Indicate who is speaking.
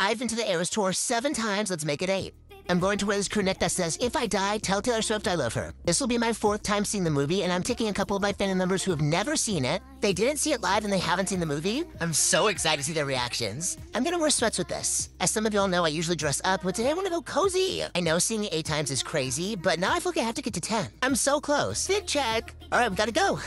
Speaker 1: I've been to the Eras Tour seven times. Let's make it eight. I'm going to wear this crew neck that says, If I die, tell Taylor Swift I love her. This will be my fourth time seeing the movie, and I'm taking a couple of my family members who have never seen it. They didn't see it live and they haven't seen the movie. I'm so excited to see their reactions. I'm gonna wear sweats with this. As some of y'all know, I usually dress up, but today I wanna go cozy. I know seeing it eight times is crazy, but now I feel like I have to get to 10. I'm so close. Fit check. All right, we gotta go.